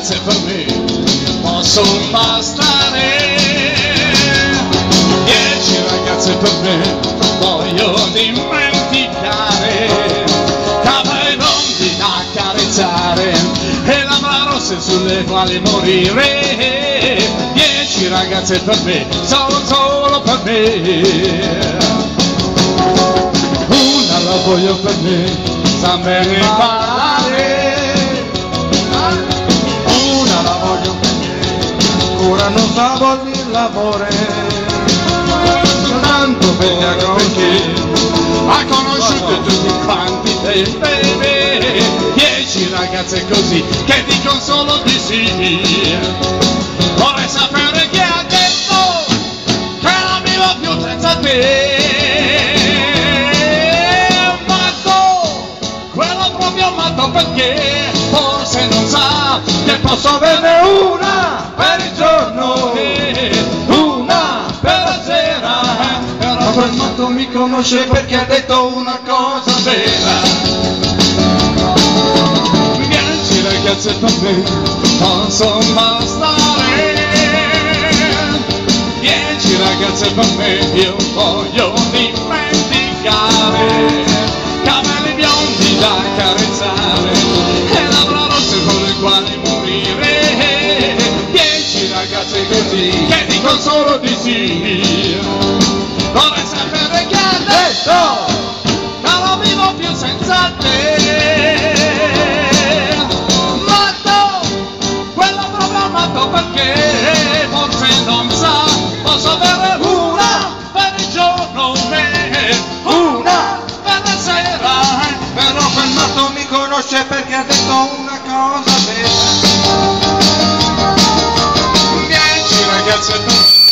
ragazze per me possono bastare. Dieci ragazze per me voglio dimenticare. Cave rondi da accarezzare e labbra rosse sulle quali morire. Dieci ragazze per me, solo solo per me. Una la voglio per me, sa bene parlare. Ora non sa vuol dire l'amore tanto bella perché ha conosciuto tutti quanti te, baby. Dieci ragazze così che dicono solo di sì. Vorrei sapere chi ha detto che non vivo più senza te. Perché forse non sa che posso averne una per Matto mi conosce perché ha detto una cosa vera. Dieci ragazze per me posso bastare. Dieci ragazze per me io voglio dimenticare. Capelli biondi da accarezzare e labbra rosse con le quali morire. Dieci ragazze così che dicono solo di sì detto non vivo più senza te. Matto quello programmato perché forse non sa posso avere una per il giorno me. Una per la sera però quel matto mi conosce perché ha detto una cosa vera. Dieci ragazze